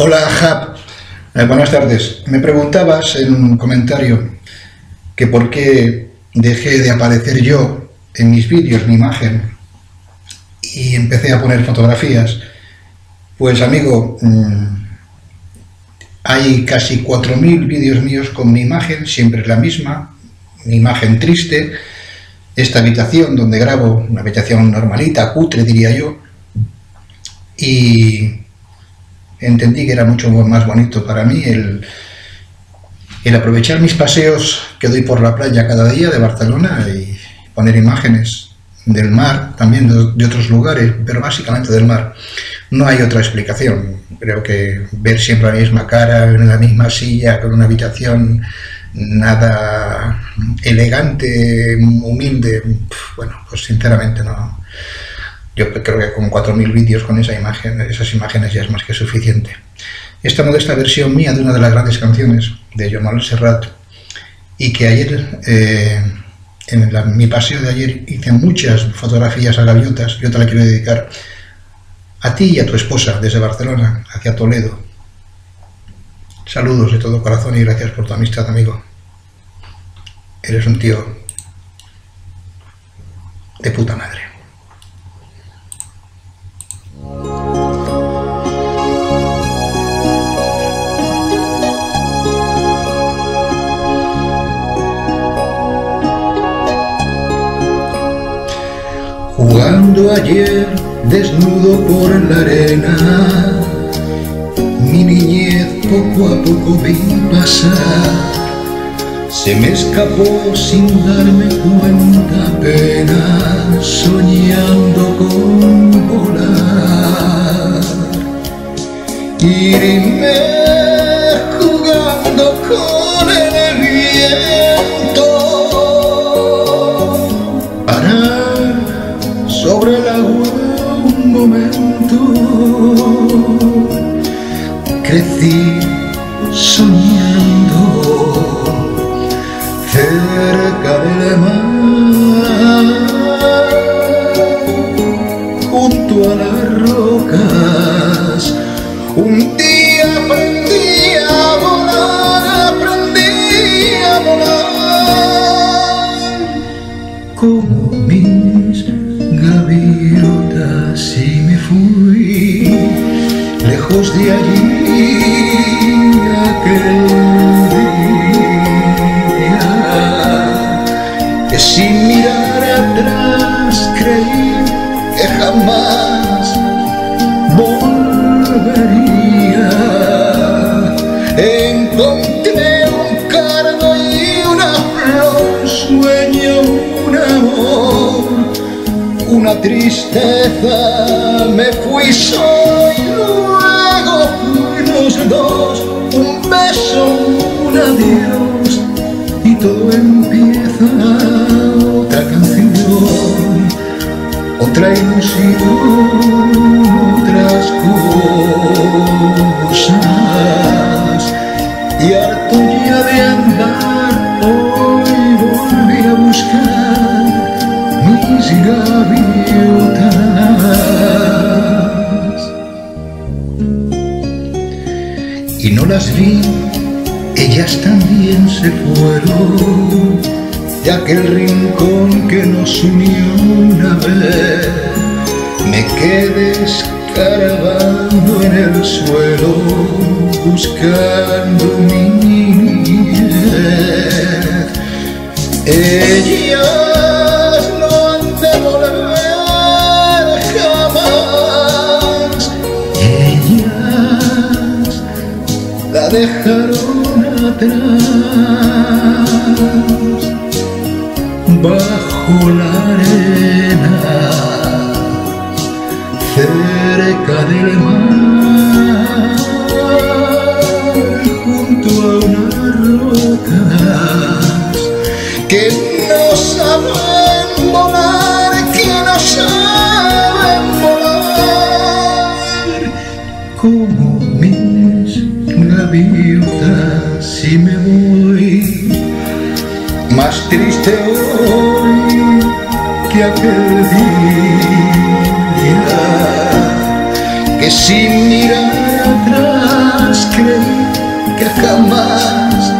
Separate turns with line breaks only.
Hola, Jap. Eh, buenas tardes. Me preguntabas en un comentario que por qué dejé de aparecer yo en mis vídeos, mi imagen, y empecé a poner fotografías. Pues amigo, mm, hay casi 4.000 vídeos míos con mi imagen, siempre es la misma, mi imagen triste, esta habitación donde grabo, una habitación normalita, cutre diría yo, y entendí que era mucho más bonito para mí el, el aprovechar mis paseos que doy por la playa cada día de Barcelona y poner imágenes del mar, también de, otros lugares, pero básicamente del mar. No hay otra explicación. Creo que ver siempre la misma cara en la misma silla, con una habitación nada elegante, humilde, bueno, pues sinceramente no, yo creo que con 4.000 vídeos con esa imagen, esas imágenes ya es más que suficiente. Esta modesta versión mía de una de las grandes canciones de Joan Manuel Serrat y que ayer, eh, en mi paseo de ayer, hice muchas fotografías a gaviotas, yo te la quiero dedicar a ti y a tu esposa desde Barcelona hacia Toledo. Saludos de todo corazón y gracias por tu amistad, amigo. Eres un tío de puta madre.
Ayer desnudo por la arena, mi niñez poco a poco vi pasar. Se me escapó sin darme cuenta apenas, soñando con volar. Irme jugando con lejos de allí aquel día que sin mirar atrás creí que jamás volvería. Encontré un cardo y una flor sueño un amor una tristeza. Me fui solo dos un beso un adiós. Y todo empieza otra canción otra ilusión otras cosas. Y harto ya de andar hoy volví a buscar mis gaviotas las vi ellas también se fueron de aquel rincón que nos unió una vez. Me quedé escarbando en el suelo buscando mi dejaron atrás bajo la arena cerca del mar junto a unas rocas que no saben gaviotas si me voy. Más triste hoy que aquel día que sin mirar atrás creí que jamás